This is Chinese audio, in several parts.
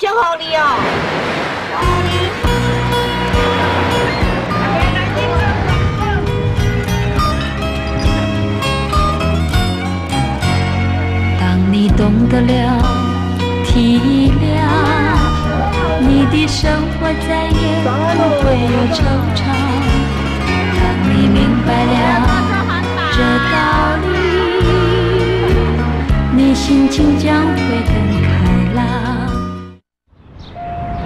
祝福你哦！当你懂得了体谅，你的生活再也不会有惆怅。当你明白了这道理，你心情将会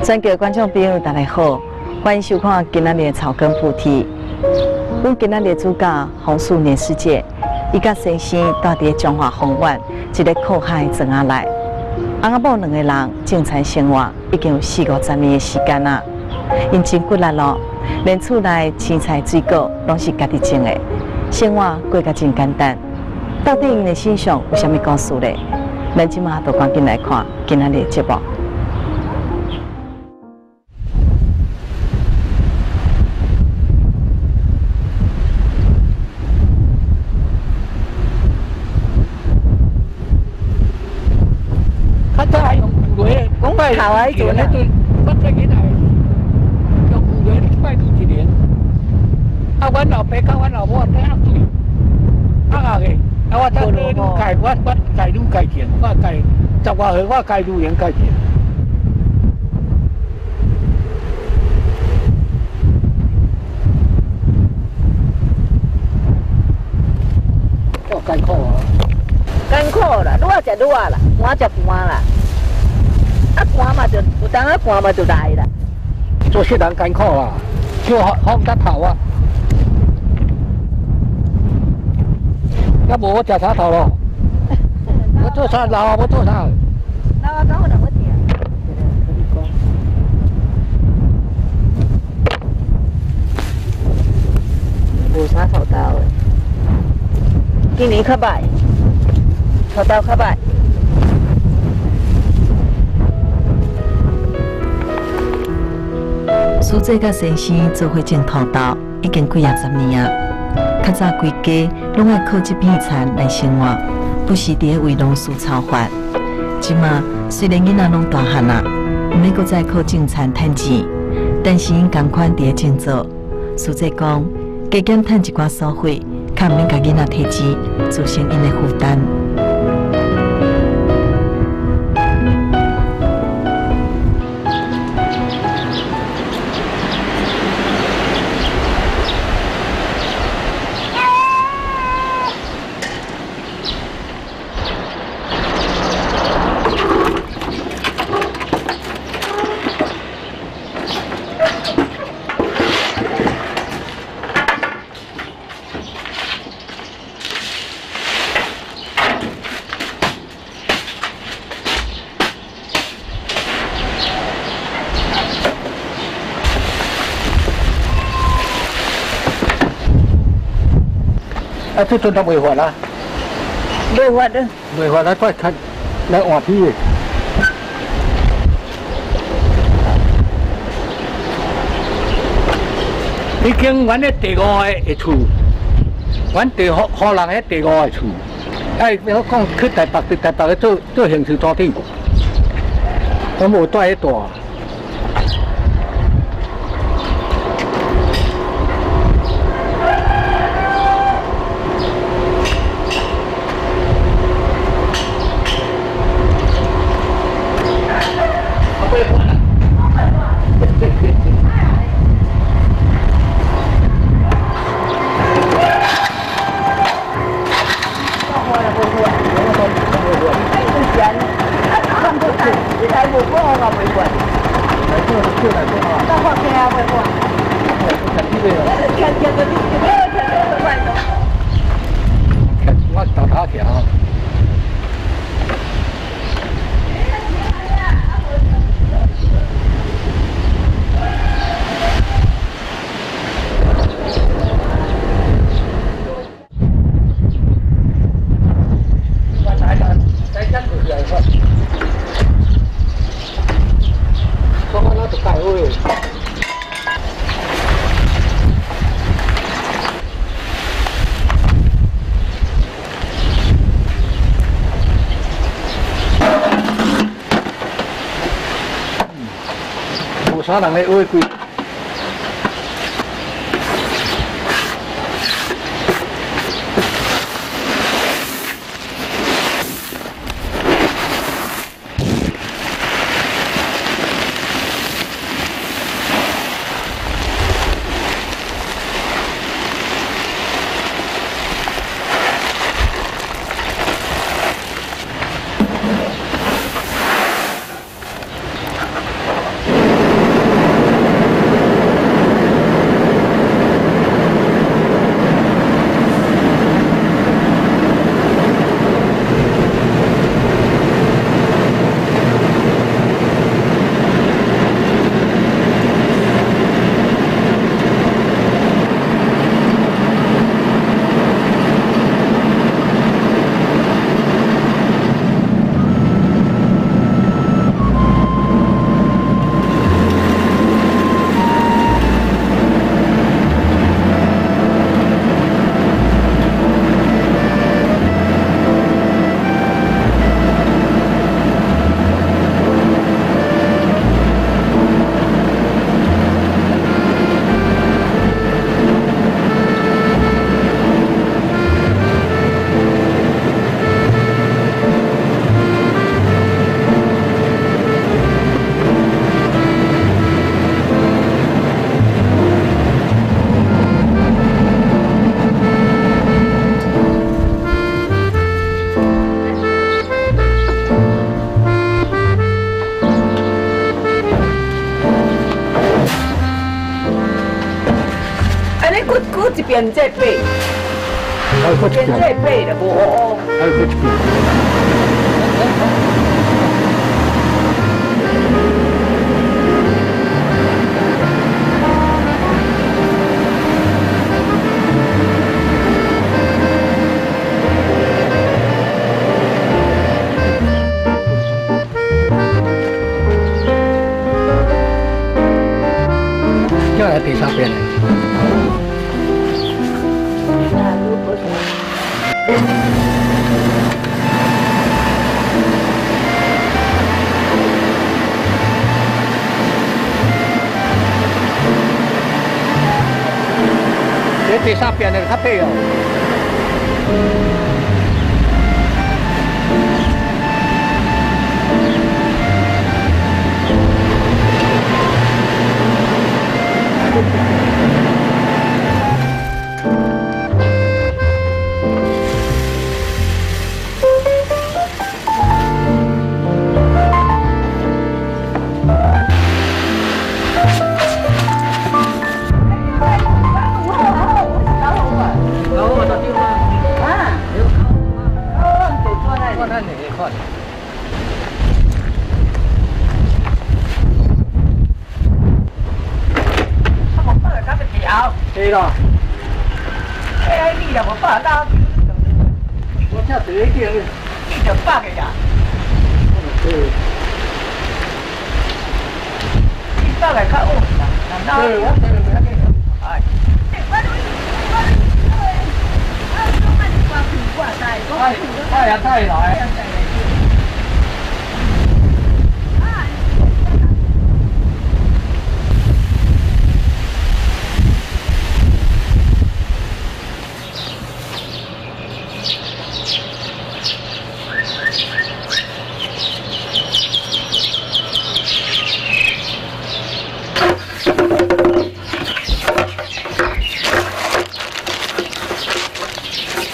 全国观众朋友，大家好，欢迎收看今仔日的草根菩提。阮今仔日主角红树年世界，伊甲先生住伫中华风苑一个靠海庄仔内。翁仔某两个人种田生活已经有四五十年的时间啦，因真骨力咯，连厝内青菜水果拢是家己种的，生活过甲真简单。到底因的身上有啥物故事呢？咱即马都赶紧来看今仔日的节目。犁，讲拜头啊迄阵啊对，我最近来用牛犁拜你一年。啊，阮老爸甲阮老母在压水，压下个，啊，我才愈愈改，我我改愈改钱，我改十外岁我改愈严改钱。艰苦啊！艰苦啦，愈食愈啦，寒食寒啦。啊寒嘛就有当啊寒嘛就来啦。做穑人艰苦啊，就好好得头啊。要无我食啥头咯？我做啥老啊？我做啥？那我讲我两。无啥头刀的，今年较歹，头刀较歹。苏姐甲先生做伙种土豆已经几啊十年啊。较早规家拢爱靠这片田来生活，不时伫为农事操烦。即马虽然囡仔拢大汉啊，毋免搁再靠种田趁钱，但是因共款伫咧种作。苏姐讲，加减趁一寡所费，较毋免甲囡仔提钱，造成因的负担。啊，这阵都袂发啦，袂法的，袂发来快看来换皮的。已经阮的第五个的厝，阮第好好人的第五个厝，哎，我讲去台北，去台北去做做刑事抓定，我无带迄大。我打他条来了，再讲过来个。我我那都改位。啥人来违规？一边再背，还有过一边再，背的无。还有过一遍。要来第三遍了。这第三遍对了，哎，你了，我放到我下第一件，你就放个呀，对，你放来较稳啦。难道对，我这个没给。哎。太太阳太来。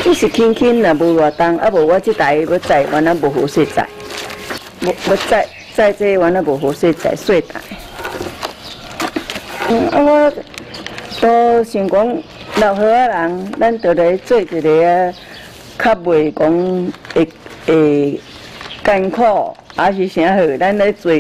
你是轻轻啦，无偌重，啊无我这台要载，原来无好势载，无要载载这原来无好势载细台。嗯，啊我都想讲老岁仔人，咱就来做一个啊，较袂讲会会艰苦，还是啥好，咱来做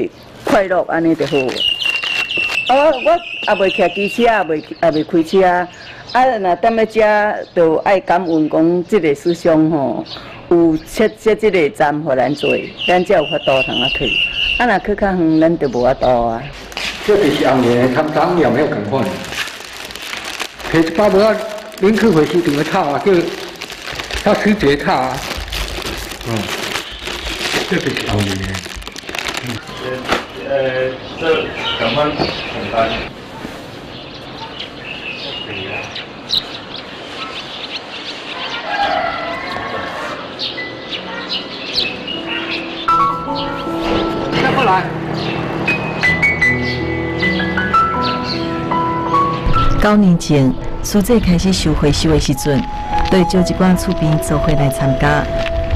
快乐安尼就好。啊，我我也袂骑机车，也袂也袂开车，啊，若踮咧遮，就爱感恩讲即个师兄吼，有设设即个站互咱做，咱才有法度通啊去。啊，若去较远，咱就无法度啊。这个是红年，他们当有没有赶快？可是巴不要临去回去怎么套啊？就要师节套啊。嗯，这就是红年。呃，这两分很干。九年前，苏姐开始收回收的时阵，对招一寡厝边做伙来参加，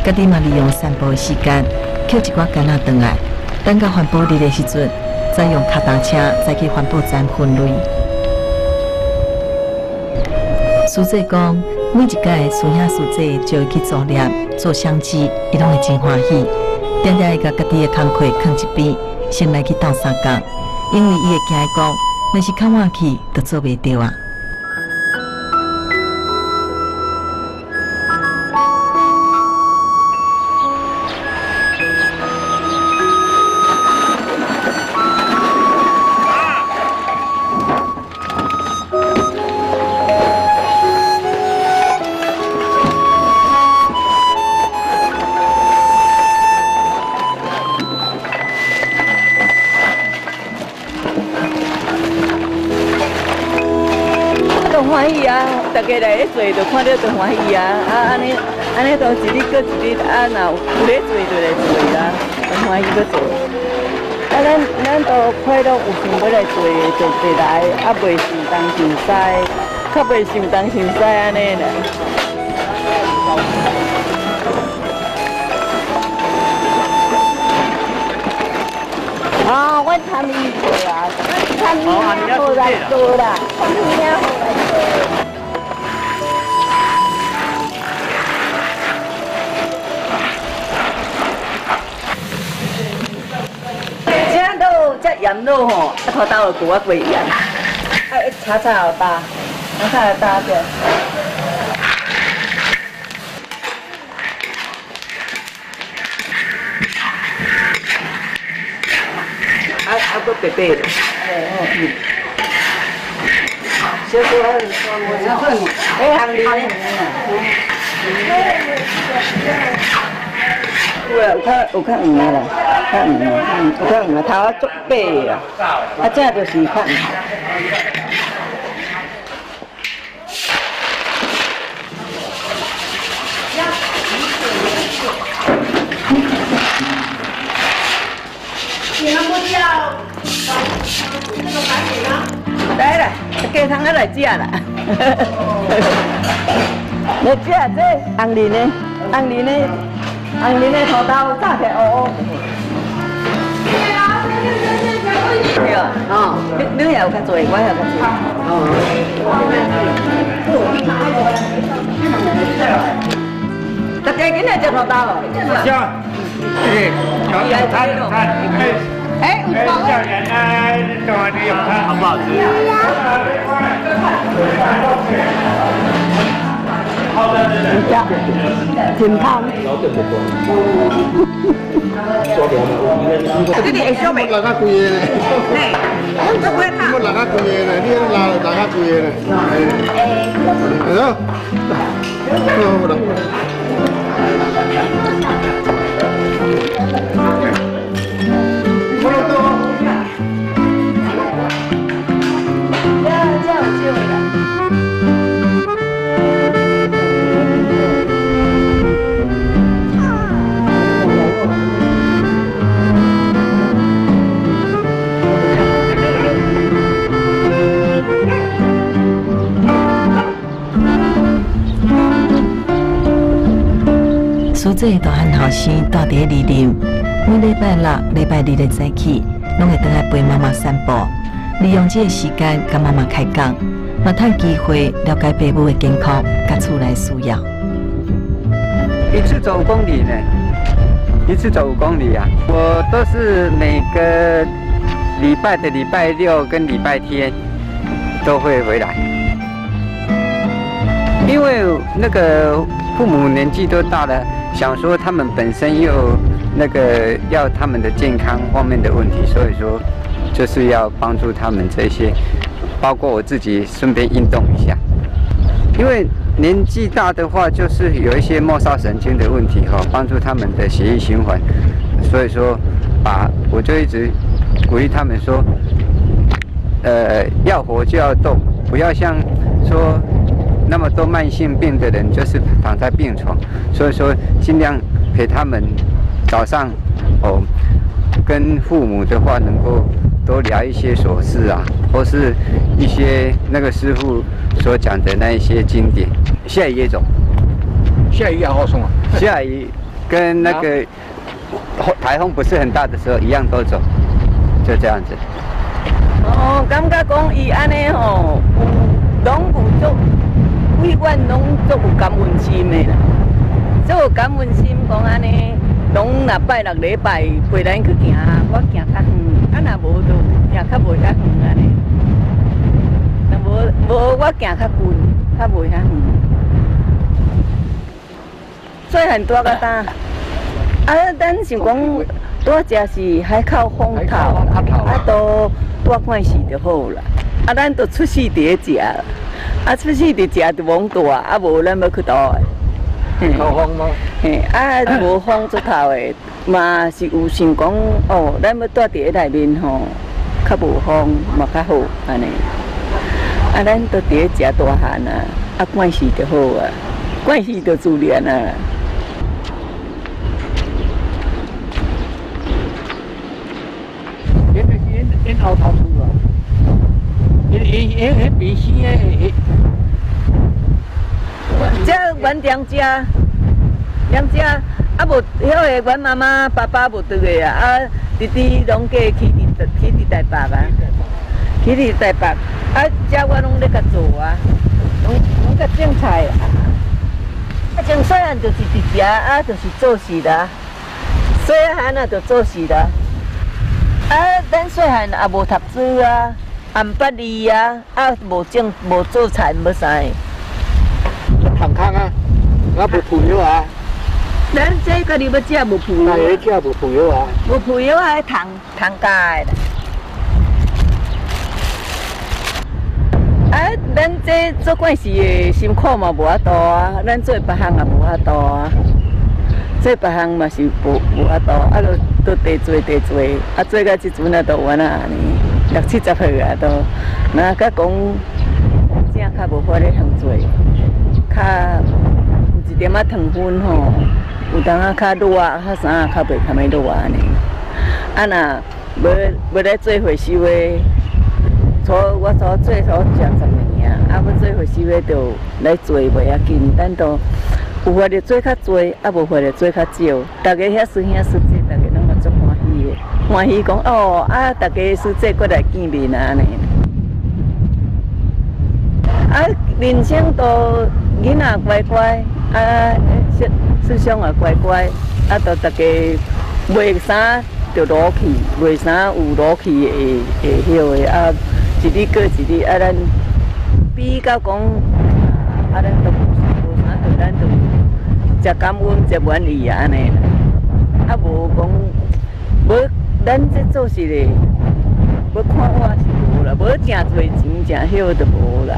家己嘛利用散步的时间，捡一寡干仔回来，等到环保日的时阵，再用脚踏车再去环保站分类。苏姐讲，每一届苏雅苏姐就会去做孽做相机，伊拢会真欢喜，定定会甲家己的工课放一边，先来去斗三工，因为伊会惊讲。若是较晚去，就做袂到啊！欢喜啊大家来咧做，就看到就欢喜啊！啊，安尼安尼都一日过一日，啊，那有咧做就来做啦，很欢喜去做。啊，咱咱都快乐有想要来做，就就来，啊，袂想东想西，较袂想东想西安尼啦。啊，我参与做啊，参与好来做啦，参与好来做。盐卤吼，一头刀就过过盐，啊一炒炒好大，炒炒好大个。啊啊个白白的，哎哦嗯。小哥，我想说你，哎行李呢？有啊，有较有较黄的啦，较黄的，嗯，有较黄的，头啊足白的来了，鸡汤啊来食啦，来食这红莲呢，红莲呢。红莲的土豆炸起来哦。对啊，哦，你你也有较做，我也有较做。哦。大家今日食土豆哦。行。对，尝尝尝尝。哎，哎，小人啊，多点看好不好吃？健康。你哋係小明。大家攰嘢咧。係。咁大家攰嘢咧，呢啲鬧大家攰嘢咧。係。係咯。好啦。这大汉后生到底里林，每礼拜六、礼拜日的早起，拢会倒来陪妈妈散步，利用这个时间跟妈妈开讲，也趁机会了解父母的健康，甲厝内需要。一次走五公里呢？一次走五公里啊！我都是每个礼拜的礼拜六跟礼拜天都会回来，因为那个父母年纪都大了。想说他们本身又那个要他们的健康方面的问题，所以说就是要帮助他们这些，包括我自己顺便运动一下。因为年纪大的话，就是有一些末梢神经的问题哈，帮助他们的血液循环。所以说，把我就一直鼓励他们说，呃，要活就要动，不要像说那么多慢性病的人就是躺在病床，所以说尽量陪他们早上哦，跟父母的话能够多聊一些琐事啊，或是一些那个师傅所讲的那一些经典。下雨也走，下雨也好送啊，下雨跟那个台风不是很大的时候一样都走，就这样子。哦，感觉讲伊安尼吼，有拢有足，委员拢足有感恩心的啦，足有感恩心，讲安尼，拢若拜六礼拜陪咱去行，我行较远，啊若无就行较无遐远安尼，若无无我行较近，较无遐远。水很多个单，啊，咱想讲多食是海口风头，啊都。我看是就好啦，啊，咱都出世伫食啦，啊，出世伫食就往大，啊，啊无咱要去倒诶。靠风吗？嘿，啊，无风出头诶，嘛是有想讲哦，咱要住伫内面吼，较无风嘛较好安尼。啊，咱都伫食大汉啊，啊，关系就好啊，关系就自然啊。因后头厝啊，因因因迄边生诶，这阮娘家，娘家啊无迄个，阮妈妈爸爸无倒个啊，啊弟弟拢过去伫去伫台北啊，去伫台北，啊遮我拢咧甲做啊，拢拢甲种菜啊，啊种细汉就是伫遮啊，就是做事啦，细汉啊就做事啦。啊，咱细汉也无读书啊，毋捌字啊，啊无种无做菜，无啥。躺康啊，我无朋友啊。咱这个你要食无朋友？哪会食无朋友啊？无朋友还的。啊，咱这做惯事的辛苦嘛无法度啊，咱做别项也无法度啊。做别项嘛是无无法度，啊，都都地做地做，啊，做到即阵啊，都完啊，六七十岁啊，都，那甲讲正较无法咧通做，较有一点仔糖分吼，有当啊较弱啊，较啥啊较袂较袂弱安尼。啊那要要来做回收的，初我初做初食十年啊，啊要做回收的就来做袂要紧，咱都。有法就做较多，啊无法就做较少。大家遐师兄师姐，大家拢嘛足欢喜的，欢喜讲哦，啊大家师姐过来见面啊尼。啊，人生都囡仔乖乖，啊师师兄也乖乖，啊都大家卖啥就落去，卖啥有落去会会晓的啊，一日过一日，啊咱比较讲，啊咱都无啥就咱就。食感恩，食满意啊！安尼，啊无讲，无咱这做事的，要看我是无啦，无正侪钱，正许就无啦。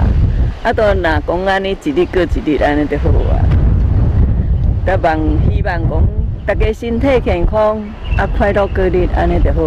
啊，都若讲安尼一日过一日，安尼就好啊。都望希望讲大家身体健康，啊快乐过日，安尼就好。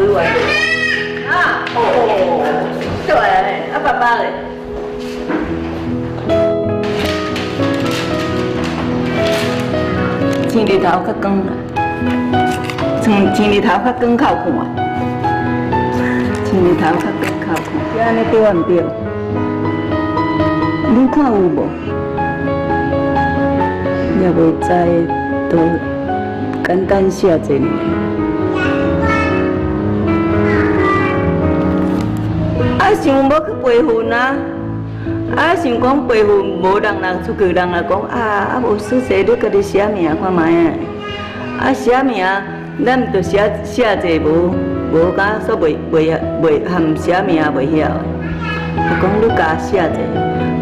啊，哦，对，啊爸爸嘞。青日头较光啊，青青日头较光靠看，青日头较光靠看，这安尼对唔对？你看有无？也未知都简单写一呢。啊，想要去培训啊！啊，想讲培训无人人出去，人啊讲啊啊，无书写你家己写名看卖啊！啊，写名咱着写写者无无敢说袂袂袂含写名袂晓。我讲你家写者，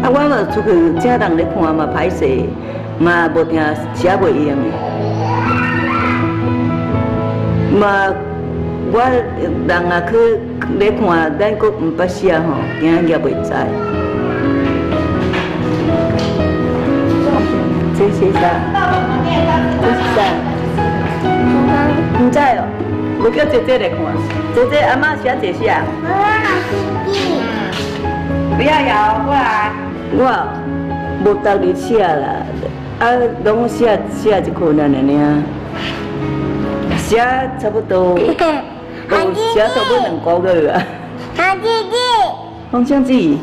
啊，我嘛出去请人咧看嘛歹势，嘛无定写袂用的。嘛，我人啊去咧看，咱阁毋捌写吼，惊也袂知。这是啥？这是啥？唔知哦，我叫姐姐来看。姐姐，阿妈写这些啊？不要摇，过来。我无逐日写啦，啊，拢写写一困难的尔。写差不多，有写差不多两个月啊。好姐姐，方向纸，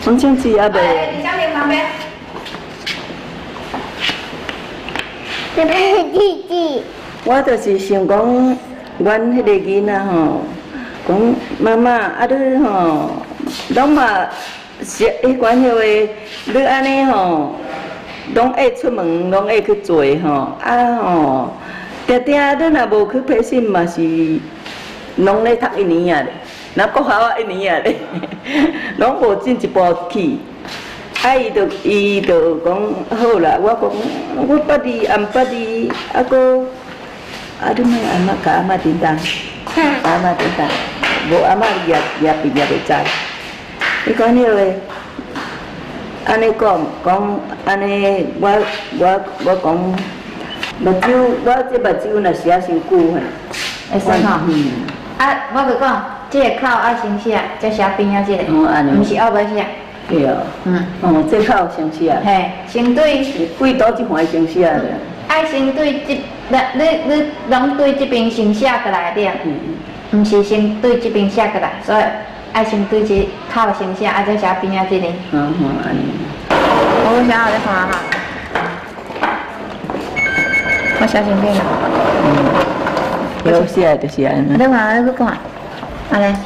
方向纸也袂。这边姐姐，我就是想讲，阮迄个囡仔吼，讲妈妈啊你吼，拢嘛是迄款迄个，你安尼吼，拢爱出门，拢爱去做吼，啊吼，定定你若无去培训嘛是，拢咧读一年啊咧，那国校啊一年啊咧，拢无进一步去。啊，伊就伊就讲好啦，我讲我捌你，暗捌你，啊个啊，你莫阿妈甲阿妈叮当，阿妈叮当，无阿妈也也并也袂知。你讲迄个，安尼讲讲安尼，我我我讲目睭，我这目睭若写伤久嘿。会使吼。嗯。啊，我就讲，这个口爱先写，再写边仔即个，哦安尼毋是后尾写。对哦。嗯。哦，这口先写。嘿，先对，几多即款先写的？爱先对即，你你你拢对这边先写过来对。嗯。毋是先对这边写过来，所以爱先对这口先写，啊再写边仔这里。嗯哼，安尼。我写好再看哈。我写先边啦。嗯。有写就是安尼。你看，你去看，安尼。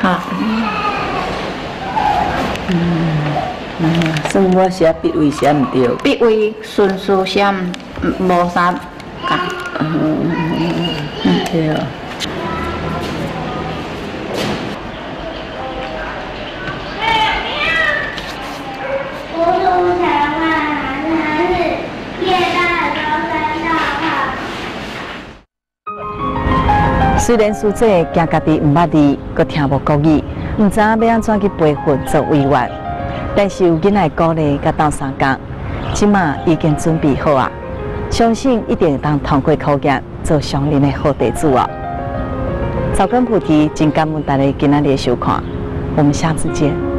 好。嗯，算我写笔位写唔对。笔位顺序写无啥共。嗯嗯嗯，对虽然师姐惊家己毋捌字，阁听无国语，毋知影要安怎去培训做委员，但是有囡仔鼓励甲斗相共，即马已经准备好啊！相信一定会当通过考验，做上人的好弟子哦。草根菩提，真感恩大家今仔日的收看，我们下次见。